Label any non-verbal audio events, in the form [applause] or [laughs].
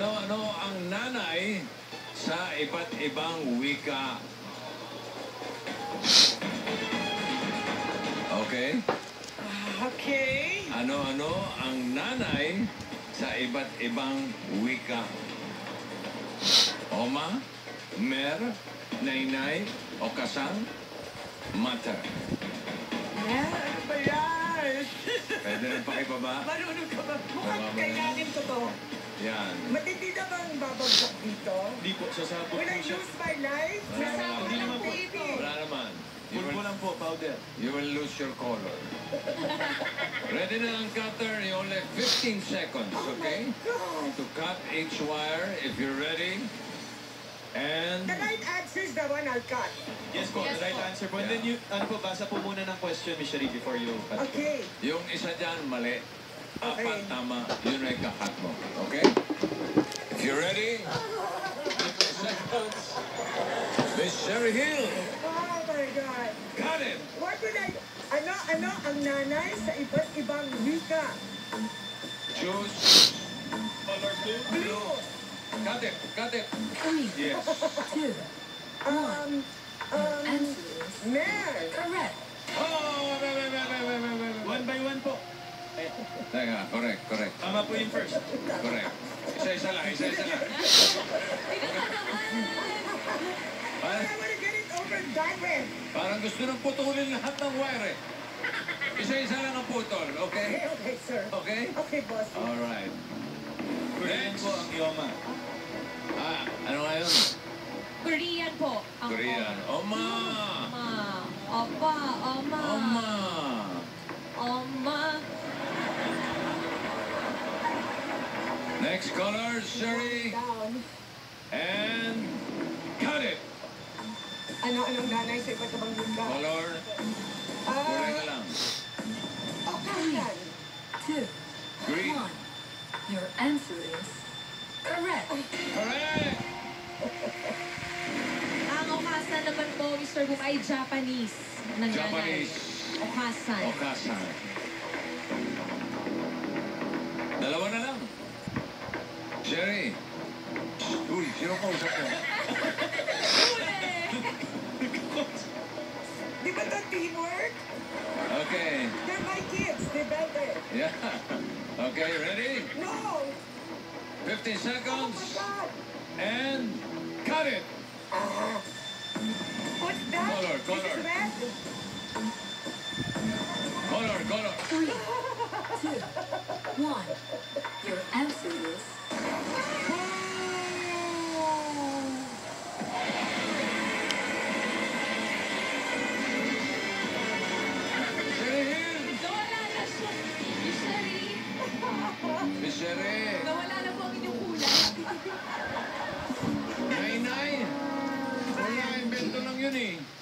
Ano-ano ang nanay sa iba't ibang wika? Okay? Okay. Ano-ano ang nanay sa iba't ibang wika? Oma, mer, nainay, o kasang, mother. Yeah, ano ba yan? Pwede rin pakibaba? Marunong ka ba? Mukhang kayanin ko to. Yan. Matindi na bang babagsak dito? Hindi po, sasabog Will po I siya. lose my life? Wala naman. Hindi naman po. Wala naman. Pulpo lang po, powder. you will lose your color. [laughs] Ready na ang cutter. You only have 15 seconds, okay? God. To cut each wire if you're ready. And The right answer is the one I'll cut. Yes po, Yes the right po. answer po. And then you, ano po, basa po muna ng question, Miss Sherry, before you cut. Okay. yung isa dyan, mali. Apat Okay. tama. Yun ay kakat mo. Okay? If you're ready, Miss Sherry Hill, Oh my God. cut it! What would I... Ano, ano ang nanay sa iba't ibang wika? Choose Color two. Blue. Cut it! Cut it! Three, Yes. two, Um, um, answer is Mare. correct. Oh! Teka, correct, correct. tama po yung first. Correct. Isa-isa lang, isa-isa lang. I Parang, wanna get it over and done with. parang gusto nang putulin lahat ng wire eh. Isa-isa lang ang putol, okay? Okay, okay, sir. Okay? Okay, boss. Alright. Korean po ang Yoma. Ah, ano nga yun? Korean po. Ang Korean. Oma! Oma. Opa. Oma. Oma! Oma. Next color, Sherry. Down. And cut it! Ano, anong nanay sa iba't ibang wika? Color, kulay na Ah, lang. kanan. Two, Green. one. Your answer is correct. Correct! [laughs] Ang okasan naman po, Mr. Book, ay Japanese. Ng nanay. Japanese. Okasan. Okasan. Sherry. Uy, sino kausap mo? Di ba ito teamwork? Okay. They're my kids. They better. Yeah. Okay, ready? No! 15 Oh my seconds. God! And cut it! Ah. What's that? Color, This color. is red. Color, color. communing.